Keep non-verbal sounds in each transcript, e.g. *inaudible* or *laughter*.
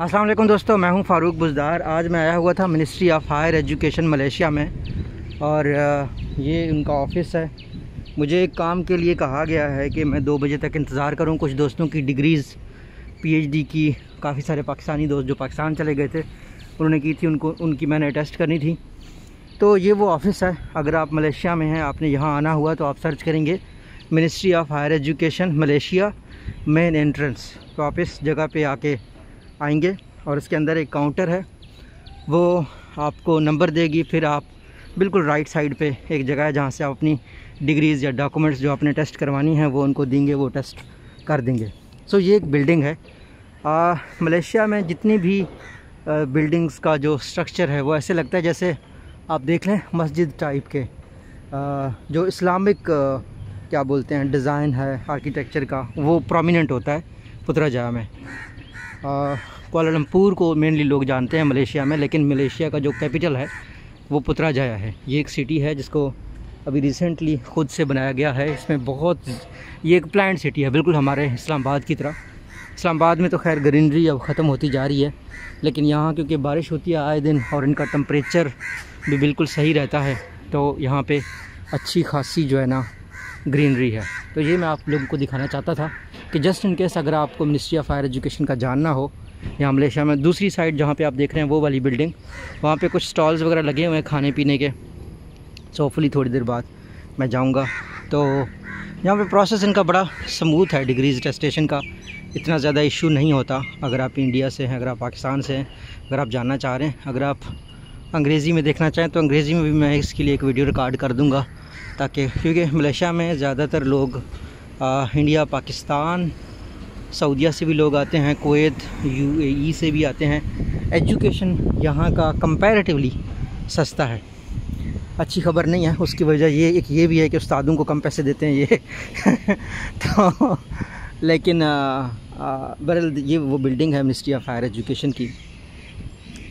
अस्सलाम वालेकुम दोस्तों, मैं हूँ फ़ारूक बुजदार। आज मैं आया हुआ था ministry of higher education Malaysia में और ये उनका ऑफ़िस है। मुझे एक काम के लिए कहा गया है कि मैं दो बजे तक इंतज़ार करूँ। कुछ दोस्तों की डिग्रीज़ पीएचडी की, काफ़ी सारे पाकिस्तानी दोस्त जो पाकिस्तान चले गए थे, उन्होंने की थी उनको, उनकी मैंने टेस्ट करनी थी। तो ये वो ऑफ़िस है। अगर आप मलेशिया में हैं, आपने यहाँ आना हुआ तो आप सर्च करेंगे ministry of higher education Malaysia main entrance तो आप इस जगह पे आके आएँगे और इसके अंदर एक काउंटर है। वो आपको नंबर देगी फिर आप बिल्कुल राइट साइड पे एक जगह है जहाँ से आप अपनी डिग्रीज़ या डॉक्यूमेंट्स जो आपने टेस्ट करवानी है वो उनको देंगे वो टेस्ट कर देंगे। सो ये एक बिल्डिंग है। मलेशिया में जितनी भी बिल्डिंग्स का जो स्ट्रक्चर है वो ऐसे लगता है जैसे आप देख लें मस्जिद टाइप के। आ, जो इस्लामिक क्या बोलते हैं डिज़ाइन है आर्किटेक्चर का वो प्रोमिनेंट होता है पुतराजा में। कोलालमपुर को मेनली लोग जानते हैं मलेशिया में, लेकिन मलेशिया का जो कैपिटल है, वो पुतराजाया है। ये एक सिटी है जिसको अभी रिसेंटली ख़ुद से बनाया गया है। इसमें बहुत ये एक प्लान सिटी है, बिल्कुल हमारे इस्लामाबाद की तरह। इस्लामाबाद में तो खैर ग्रीनरी अब ख़त्म होती जा रही है, लेकिन यहाँ क्योंकि बारिश होती है, आए दिन और इनका टम्परेचर भी बिल्कुल सही रहता है तो यहाँ पे अच्छी खासी जो है ना ग्रीनरी है। तो ये मैं आप लोगों को दिखाना चाहता था कि जस्ट इन केस अगर आपको मिनिस्ट्री ऑफ़ हायर एजुकेशन का जानना हो, यहाँ मलेशिया में दूसरी साइड जहाँ पे आप देख रहे हैं वो वाली बिल्डिंग वहाँ पे कुछ स्टॉल्स वगैरह लगे हुए हैं खाने पीने के। सो थोड़ी देर बाद मैं जाऊँगा। तो यहाँ पे प्रोसेस इनका बड़ा स्मूथ है डिग्रीज टेस्टेशन का। इतना ज़्यादा इशू नहीं होता। अगर आप इंडिया से हैं, अगर आप पाकिस्तान से हैं, अगर आप जानना चाह रहे हैं, अगर आप अंग्रेज़ी में देखना चाहें तो अंग्रेज़ी में भी मैं इसके लिए एक वीडियो रिकॉर्ड कर दूँगा। ताकि क्योंकि मलेशिया में ज़्यादातर लोग आ, इंडिया पाकिस्तान सऊदीया से भी लोग आते हैं कोवैत यूएई से भी आते हैं। एजुकेशन यहाँ का कंपैरेटिवली सस्ता है। अच्छी खबर नहीं है उसकी वजह ये एक ये भी है कि उस्तादों को कम पैसे देते हैं ये। *laughs* तो लेकिन बरल ये वो बिल्डिंग है मिनिस्ट्री ऑफ़ हायर एजुकेशन की।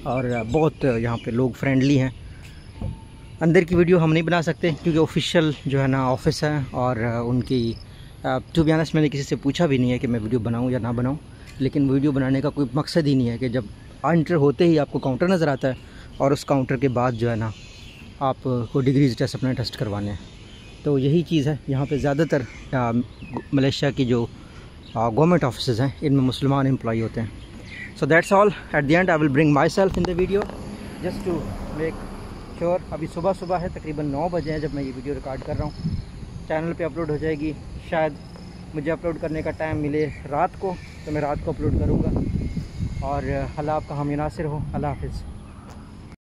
और बहुत यहाँ पे लोग फ्रेंडली हैं। अंदर की वीडियो हम नहीं बना सकते, क्योंकि ऑफिशियल जो है ना ऑफ़िस है और उनकी टू बी ऑनेस्ट मैंने किसी से पूछा भी नहीं है कि मैं वीडियो बनाऊँ या ना बनाऊँ, लेकिन वीडियो बनाने का कोई मकसद ही नहीं है कि जब एंटर होते ही आपको काउंटर नज़र आता है और उस काउंटर के बाद जो है ना आप को डिग्रीज टेस्ट अपना टेस्ट करवाने हैं। तो यही चीज़ है। यहाँ पे ज़्यादातर मलेशिया की जो गवर्नमेंट ऑफ़िस हैं, इनमें मुसलमान एम्प्लॉई होते हैं। So that's all at the end I will bring myself in the video just to make sure अभी सुबह सुबह है, तकरीबन नौ बजे हैं जब मैं ये वीडियो रिकॉर्ड कर रहा हूँ। चैनल पे अपलोड हो जाएगी। शायद मुझे अपलोड करने का टाइम मिले रात को तो मैं रात को अपलोड करूँगा। और, अल्लाह आपका हम मुनासर हो। अल्लाह हाफिज़।